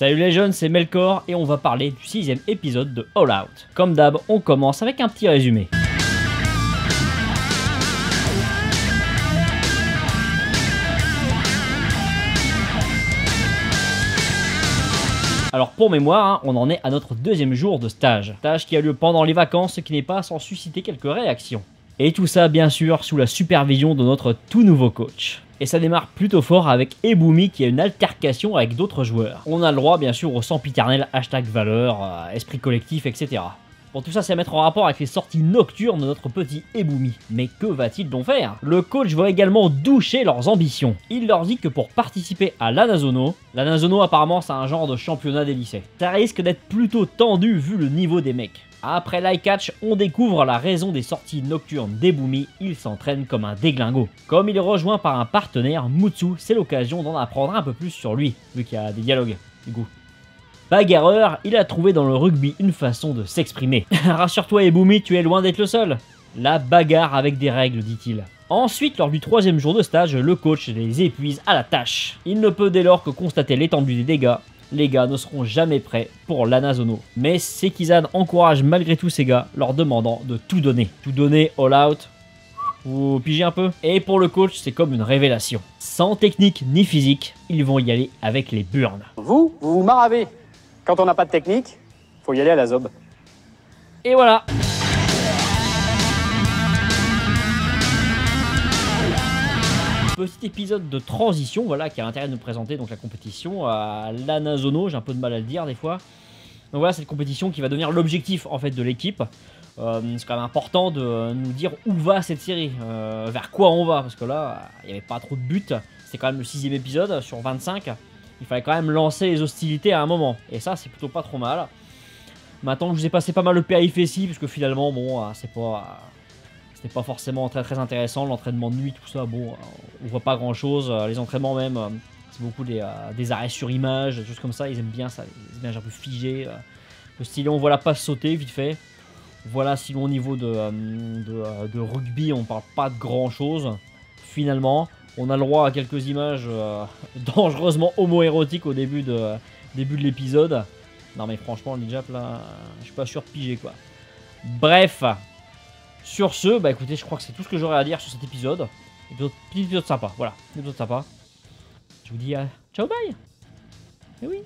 Salut les jeunes, c'est Melkor et on va parler du sixième épisode de All Out. Comme d'hab, on commence avec un petit résumé. Alors pour mémoire, hein, on en est à notre deuxième jour de stage. Stage qui a lieu pendant les vacances, ce qui n'est pas sans susciter quelques réactions. Et tout ça bien sûr sous la supervision de notre tout nouveau coach. Et ça démarre plutôt fort avec Ebumi qui a une altercation avec d'autres joueurs. On a le droit bien sûr au sempiternel hashtag valeur, euh, esprit collectif, etc. Bon, tout ça, c'est à mettre en rapport avec les sorties nocturnes de notre petit Ebumi. Mais que va-t-il donc faire? Le coach va également doucher leurs ambitions. Il leur dit que pour participer à l'Anazono, l'Anazono apparemment c'est un genre de championnat des lycées, ça risque d'être plutôt tendu vu le niveau des mecs. Après l'iCatch, on découvre la raison des sorties nocturnes d'Ebumi, il s'entraîne comme un déglingo. Comme il est rejoint par un partenaire, Mutsu, c'est l'occasion d'en apprendre un peu plus sur lui, vu qu'il y a des dialogues. Bagarreur, il a trouvé dans le rugby une façon de s'exprimer. Rassure-toi Ebumi, tu es loin d'être le seul. La bagarre avec des règles, dit-il. Ensuite, lors du troisième jour de stage, le coach les épuise à la tâche. Il ne peut dès lors que constater l'étendue des dégâts. Les gars ne seront jamais prêts pour l'Anazono. Mais Sekizan encourage malgré tout ces gars, leur demandant de tout donner. Tout donner all out. Vous pigez un peu? Et pour le coach, c'est comme une révélation. Sans technique ni physique, ils vont y aller avec les burns. Vous, vous vous maravez. Quand on n'a pas de technique, faut y aller à la zob. Et voilà Petit épisode de transition, voilà, qui a l'intérêt de nous présenter donc la compétition à l'Anazono, j'ai un peu de mal à le dire des fois. Donc voilà, cette compétition qui va devenir l'objectif en fait de l'équipe. Euh, c'est quand même important de nous dire où va cette série, euh, vers quoi on va, parce que là, il n'y avait pas trop de buts. C'est quand même le sixième épisode sur 25 il fallait quand même lancer les hostilités à un moment. Et ça, c'est plutôt pas trop mal. Maintenant je vous ai passé pas mal le PAIFSI, parce que finalement, bon, euh, c'est pas... Euh, c'était pas forcément très très intéressant, l'entraînement de nuit, tout ça, bon, euh, on voit pas grand chose. Les entraînements même, c'est beaucoup des, arrêts sur image, des choses comme ça, ils aiment bien ça, les images un peu. Le stylo, on voit la passe sauter vite fait. Voilà, sinon au niveau de, de, rugby, on parle pas de grand chose, finalement. On a le droit à quelques images euh, dangereusement homoérotiques au début de, début de l'épisode. Non mais franchement, le Jap là, je suis pas sûr de piger quoi. Bref, sur ce, bah écoutez, je crois que c'est tout ce que j'aurais à dire sur cet épisode. Petit épisode sympa, voilà, épisode sympa. Je vous dis à ciao bye Et eh oui